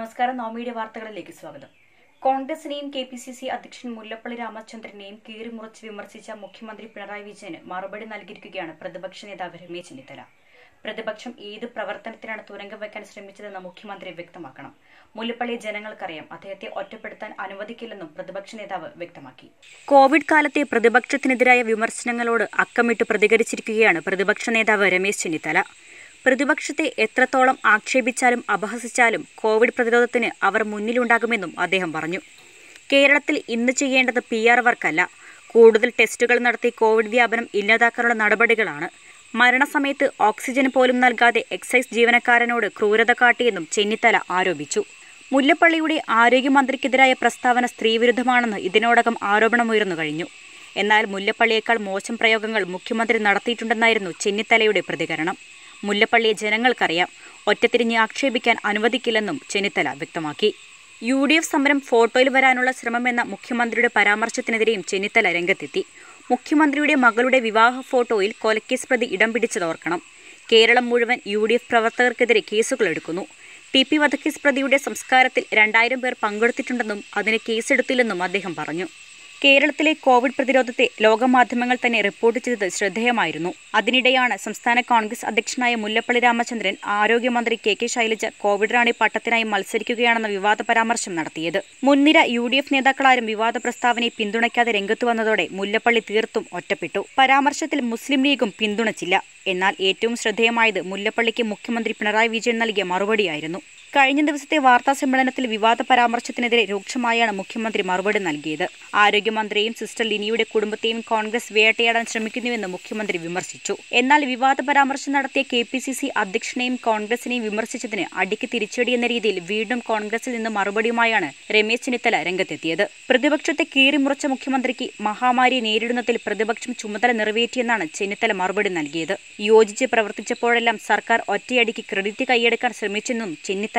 നമസ്കാരം. നോമിയുടെ വാർത്തകളിലേക്ക് സ്വാഗതം. കോൺഗ്രസിനെയും കെ പി സി സി അധ്യക്ഷൻ മുല്ലപ്പള്ളി രാമചന്ദ്രനെയും കീറിമുറിച്ച് വിമർശിച്ച മുഖ്യമന്ത്രി പിണറായി വിജയന് മറുപടി നൽകിയിരിക്കുകയാണ് പ്രതിപക്ഷ നേതാവ് രമേശ് ചെന്നിത്തല. പ്രതിപക്ഷം ഏത് പ്രവർത്തനത്തിനാണ് തുരങ്കം വയ്ക്കാൻ ശ്രമിച്ചതെന്ന് മുഖ്യമന്ത്രി വ്യക്തമാക്കണം. മുല്ലപ്പള്ളി ജനങ്ങൾക്കറിയാം അദ്ദേഹത്തെ ഒറ്റപ്പെടുത്താൻ അനുവദിക്കില്ലെന്നും പ്രതിപക്ഷ നേതാവ് വ്യക്തമാക്കി. കോവിഡ് കാലത്തെ പ്രതിപക്ഷത്തിനെതിരായ വിമർശനങ്ങളോട് അക്കമിട്ട് പ്രതികരിച്ചിരിക്കുകയാണ് പ്രതിപക്ഷ നേതാവ് രമേശ് ചെന്നിത്തല. പ്രതിപക്ഷത്തെ എത്രത്തോളം ആക്ഷേപിച്ചാലും അപഹസിച്ചാലും കോവിഡ് പ്രതിരോധത്തിന് അവർ മുന്നിലുണ്ടാകുമെന്നും അദ്ദേഹം പറഞ്ഞു. കേരളത്തിൽ ഇന്ന് ചെയ്യേണ്ടത് പി ആർ വർക്കല്ല. കൂടുതൽ ടെസ്റ്റുകൾ നടത്തി കോവിഡ് വ്യാപനം ഇല്ലാതാക്കാനുള്ള നടപടികളാണ്. മരണസമയത്ത് ഓക്സിജൻ പോലും നൽകാതെ എക്സൈസ് ജീവനക്കാരനോട് ക്രൂരത കാട്ടിയെന്നും ചെന്നിത്തല ആരോപിച്ചു. മുല്ലപ്പള്ളിയുടെ ആരോഗ്യമന്ത്രിക്കെതിരായ പ്രസ്താവന സ്ത്രീവിരുദ്ധമാണെന്ന് ഇതിനോടകം ആരോപണമുയർന്നു കഴിഞ്ഞു. എന്നാൽ മുല്ലപ്പള്ളിയേക്കാൾ മോശം പ്രയോഗങ്ങൾ മുഖ്യമന്ത്രി നടത്തിയിട്ടുണ്ടെന്നായിരുന്നു ചെന്നിത്തലയുടെ പ്രതികരണം. മുല്ലപ്പള്ളിയെ ജനങ്ങൾക്കറിയാം. ഒറ്റത്തിരിഞ്ഞ് ആക്ഷേപിക്കാൻ അനുവദിക്കില്ലെന്നും ചെന്നിത്തല വ്യക്തമാക്കി. യു ഡി എഫ് സമരം ഫോട്ടോയിൽ വരാനുള്ള ശ്രമമെന്ന മുഖ്യമന്ത്രിയുടെ പരാമർശത്തിനെതിരെയും ചെന്നിത്തല രംഗത്തെത്തി. മുഖ്യമന്ത്രിയുടെ മകളുടെ വിവാഹ ഫോട്ടോയിൽ കൊലക്കേസ് പ്രതി ഇടം പിടിച്ചതോർക്കണം. കേരളം മുഴുവൻ യു ഡി എഫ് പ്രവർത്തകർക്കെതിരെ കേസുകൾ എടുക്കുന്നു. ടി പി വധക്കേസ് പ്രതിയുടെ സംസ്കാരത്തിൽ രണ്ടായിരം പേർ പങ്കെടുത്തിട്ടുണ്ടെന്നും അതിന് കേസെടുത്തില്ലെന്നും അദ്ദേഹം പറഞ്ഞു. കേരളത്തിലെ കോവിഡ് പ്രതിരോധത്തെ ലോകമാധ്യമങ്ങൾ തന്നെ റിപ്പോർട്ട് ചെയ്തത് ശ്രദ്ധേയമായിരുന്നു. അതിനിടെയാണ് സംസ്ഥാന കോൺഗ്രസ് അധ്യക്ഷനായ മുല്ലപ്പള്ളി രാമചന്ദ്രൻ ആരോഗ്യമന്ത്രി കെ കെ ശൈലജ കോവിഡ് റാണി പട്ടത്തിനായി മത്സരിക്കുകയാണെന്ന വിവാദ പരാമർശം നടത്തിയത്. മുൻനിര യു ഡി എഫ് നേതാക്കളാരും വിവാദ പ്രസ്താവനയെ പിന്തുണയ്ക്കാതെ രംഗത്തു വന്നതോടെ മുല്ലപ്പള്ളി തീർത്തും ഒറ്റപ്പെട്ടു. പരാമർശത്തിൽ മുസ്ലിം ലീഗും പിന്തുണച്ചില്ല. എന്നാൽ ഏറ്റവും ശ്രദ്ധേയമായത് മുല്ലപ്പള്ളിക്ക് മുഖ്യമന്ത്രി പിണറായി വിജയൻ നൽകിയ മറുപടിയായിരുന്നു. കഴിഞ്ഞ ദിവസത്തെ വാർത്താ സമ്മേളനത്തിൽ വിവാദ പരാമർശത്തിനെതിരെ രൂക്ഷമായാണ് മുഖ്യമന്ത്രി മറുപടി നൽകിയത്. ആരോഗ്യമന്ത്രിയും സിസ്റ്റർ ലിനിയുടെ കുടുംബത്തെയും കോൺഗ്രസ് വേട്ടയാടാൻ ശ്രമിക്കുന്നുവെന്ന് മുഖ്യമന്ത്രി വിമർശിച്ചു. എന്നാൽ വിവാദ പരാമർശം നടത്തിയ കെ പി സി സി അധ്യക്ഷനെയും കോൺഗ്രസിനെയും വിമർശിച്ചതിന് അടിക്ക് തിരിച്ചടി എന്ന രീതിയിൽ വീണ്ടും കോൺഗ്രസിൽ നിന്ന് മറുപടിയുമായാണ് രമേശ് ചെന്നിത്തല രംഗത്തെത്തിയത്. പ്രതിപക്ഷത്തെ കീറിമുറച്ച മുഖ്യമന്ത്രിക്ക് മഹാമാരിയെ നേരിടുന്നതിൽ പ്രതിപക്ഷം ചുമതല നിറവേറ്റിയെന്നാണ് ചെന്നിത്തല മറുപടി നൽകിയത്. യോജിച്ച് പ്രവർത്തിച്ചപ്പോഴെല്ലാം സർക്കാർ ഒറ്റയടിക്ക് ക്രെഡിറ്റ് കൈയെടുക്കാൻ ശ്രമിച്ചെന്നും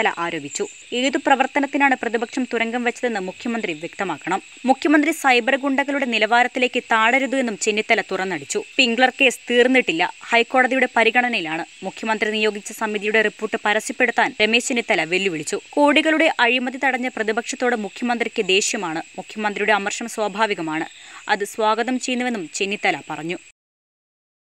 ചെന്നിത്തല ആരോപിച്ചു. ഏതു പ്രവർത്തനത്തിനാണ് പ്രതിപക്ഷം തുരങ്കം വെച്ചതെന്ന് മുഖ്യമന്ത്രി വ്യക്തമാക്കണം. മുഖ്യമന്ത്രി സൈബർ ഗുണ്ടകളുടെ നിലവാരത്തിലേക്ക് താഴരുത് എന്നും ചെന്നിത്തല തുറന്നടിച്ചു. പിംഗ്ലർ കേസ് തീർന്നിട്ടില്ല. ഹൈക്കോടതിയുടെ പരിഗണനയിലാണ്. മുഖ്യമന്ത്രി നിയോഗിച്ച സമിതിയുടെ റിപ്പോർട്ട് പരസ്യപ്പെടുത്താൻ രമേശ് ചെന്നിത്തല വെല്ലുവിളിച്ചു. കോടികളുടെ അഴിമതി തടഞ്ഞ പ്രതിപക്ഷത്തോട് മുഖ്യമന്ത്രിക്ക് ദേഷ്യമാണ്. മുഖ്യമന്ത്രിയുടെ അമർഷം സ്വാഭാവികമാണ്. അത് സ്വാഗതം ചെയ്യുന്നുവെന്നും ചെന്നിത്തല പറഞ്ഞു.